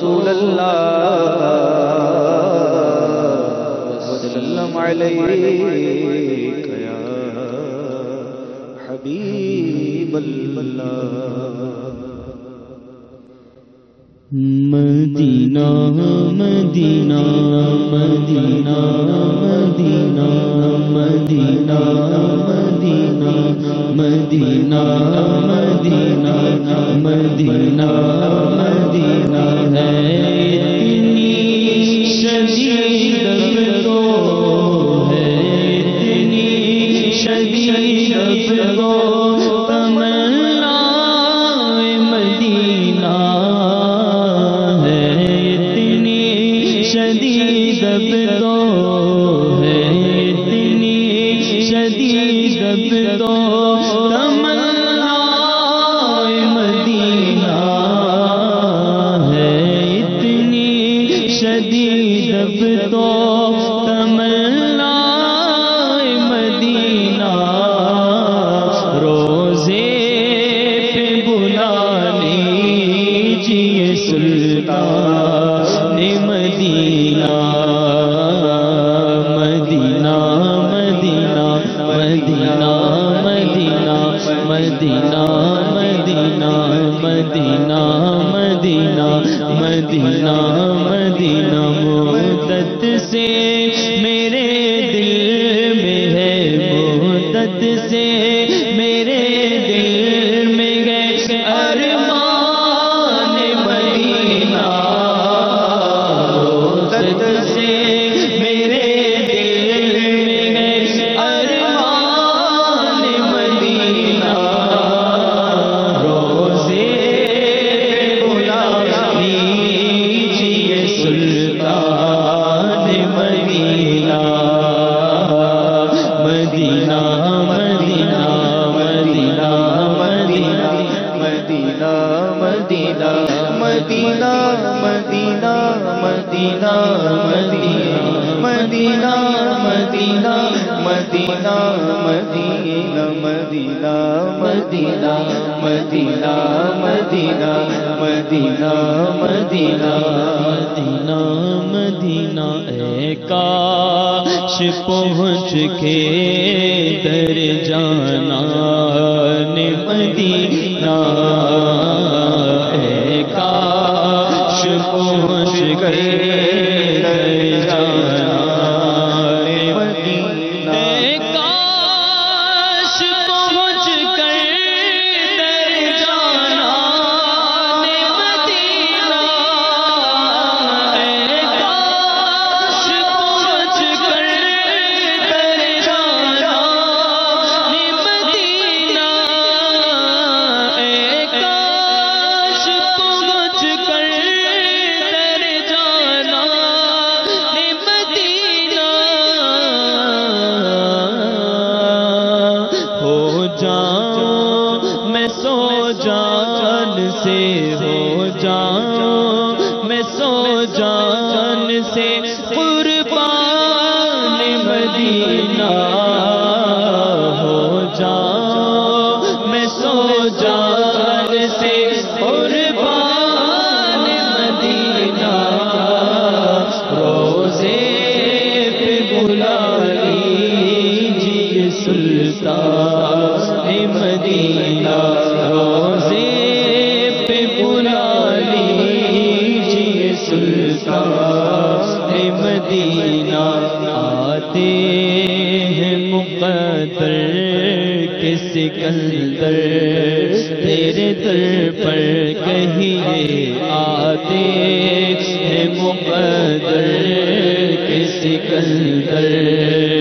رسول اللہ وسلم علیک یا حبیب اللہ مدینہ مدینہ مدینہ مدینہ مدینہ مدینہ مدینہ مدینہ مدینہ مدینہ سلطان مدینہ مدینہ مدینہ مدینہ مدینہ مدینہ مدینہ مدینہ مدینہ مدینہ مدینہ مدت سے مدینہ مدینہ مدینہ مدینہ مدینہ مدینہ، اے کاش پہنچ کے در جانا مدینہ، اے کاش پہنچ کے esse پر کہیں آتے ہیں مقدر کے سکندر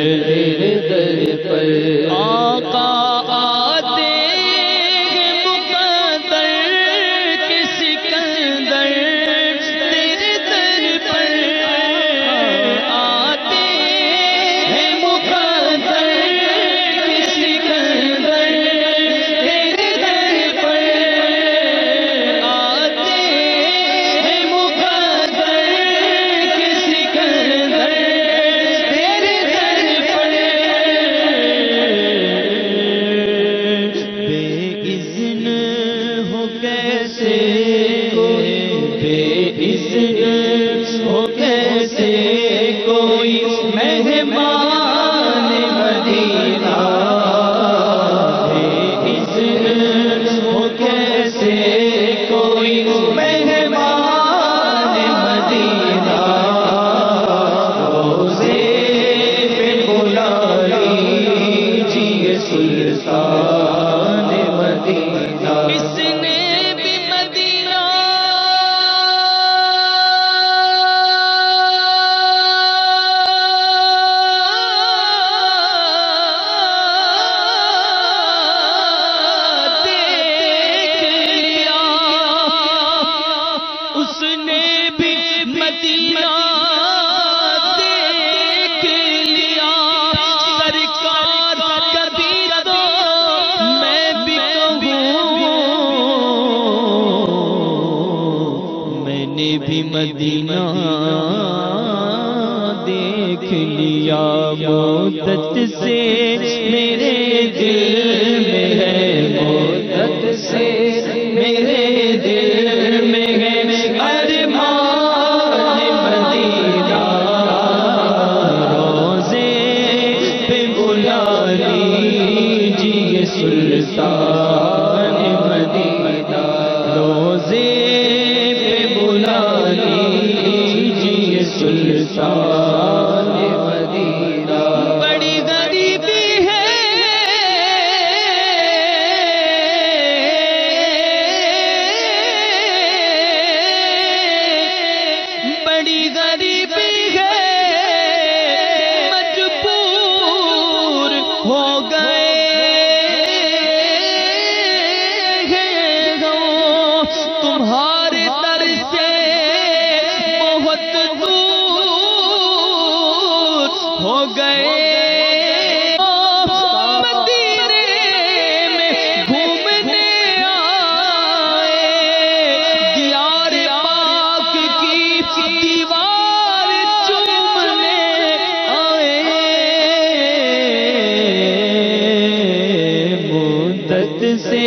مدت سے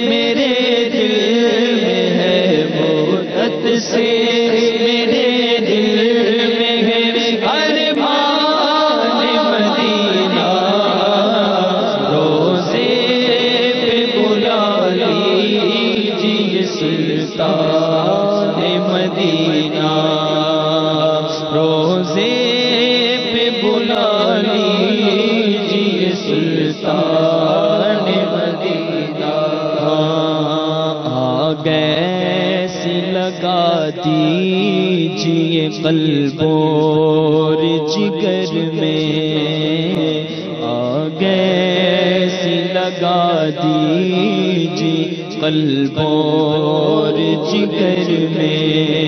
میرے دل میں ہے مدت سے قلب اور جگر میں آ لگا دیجیے قلب اور جگر میں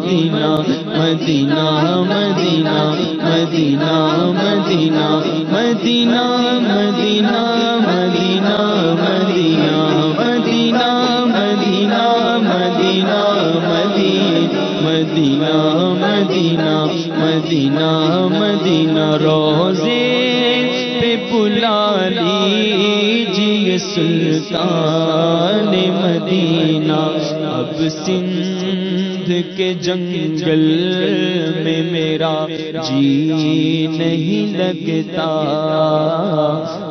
مدینہ مدینہ مدینہ مدینہ مدینہ مدینہ مدینہ مدینہ مدینہ مدینہ مدینہ مدینہ مدینہ مدینہ مدینہ مدینہ روزے پہ بلا لیجیے سلطان مدینہ اب سندھ کے جنگل میں میرا جی نہیں لگتا۔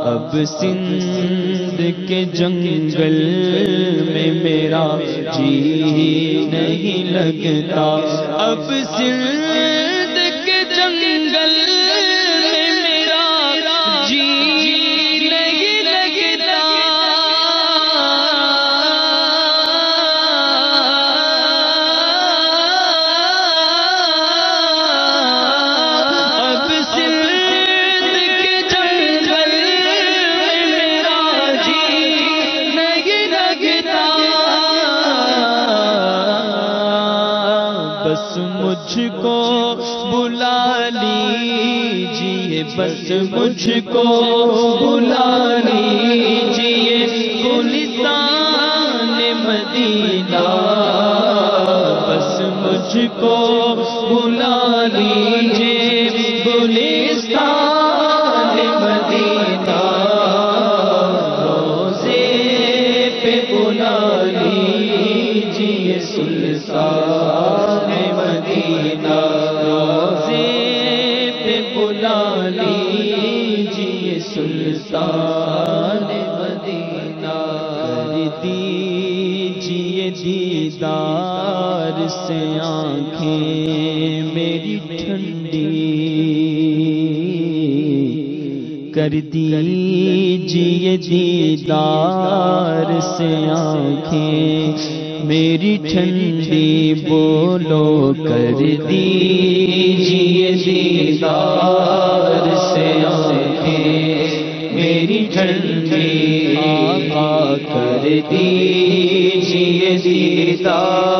اب سندھ کے جنگل میں میرا جی نہیں لگتا۔ اب سندھ بس مجھ کو بلا لیجیے بس مجھ کو بلا لیجیے گلستان مدینہ، بس مجھ کو سلطان مدینہ دیجیے دیدار سے آنکھیں میری ٹھنڈی کر دیجیے دیدار سے آنکھیں میری ٹھنڈی بولو کر دیجیے دیدار ٹھنڈی آقا کر دیجیے دیدار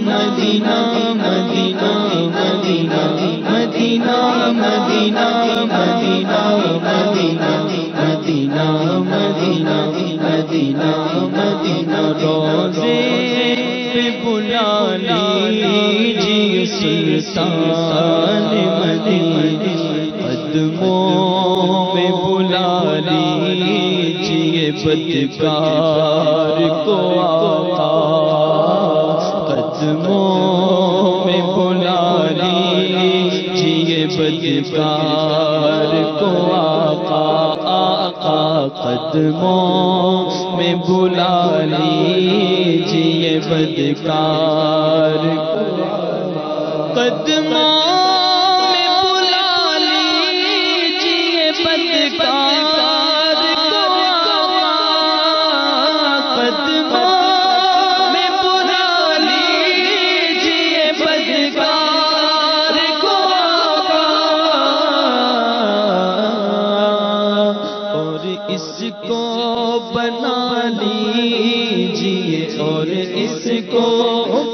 مدینہ مدینہ مدینہ مدینہ مدینہ مدینہ مدینہ مدینہ مدینہ مدینہ مدینہ روزے پہ بلا لیجیے سلطان مدینہ قدموں پہ بلا لیجیے بدکار کو آتا بدکار کو آقا آقا قدموں میں بلا لیجیے بدکار قدموں میں بلا لیجیے بدکار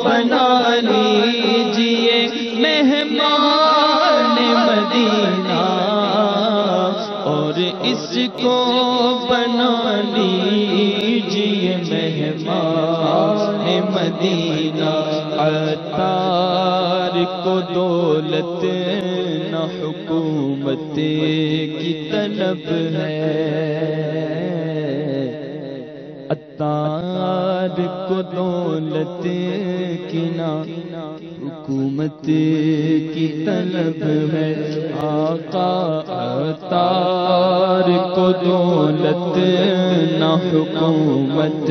بنا لیجیے مہمان مدینہ اور اس کو بنا لیجیے مہمان مدینہ عطار کو دولت نہ حکومت کی طلب ہے اتار کو دولت کی رحمت کی طلب ہے۔ آقا اتار کو دولت نہ حکومت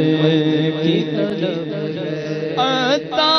کی طلب ہے۔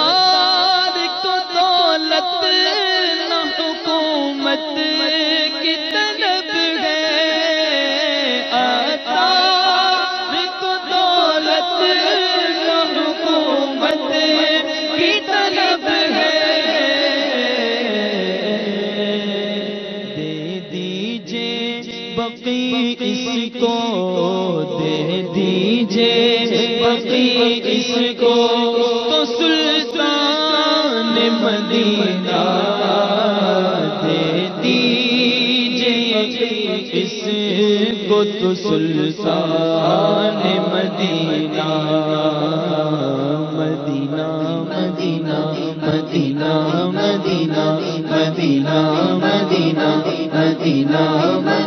سلطان مدینہ دے دیجیے اس کو تو سلطان مدینہ۔ مدینہ مدینہ مدینہ مدینہ مدینہ مدینہ مدینہ مدینہ مدینہ۔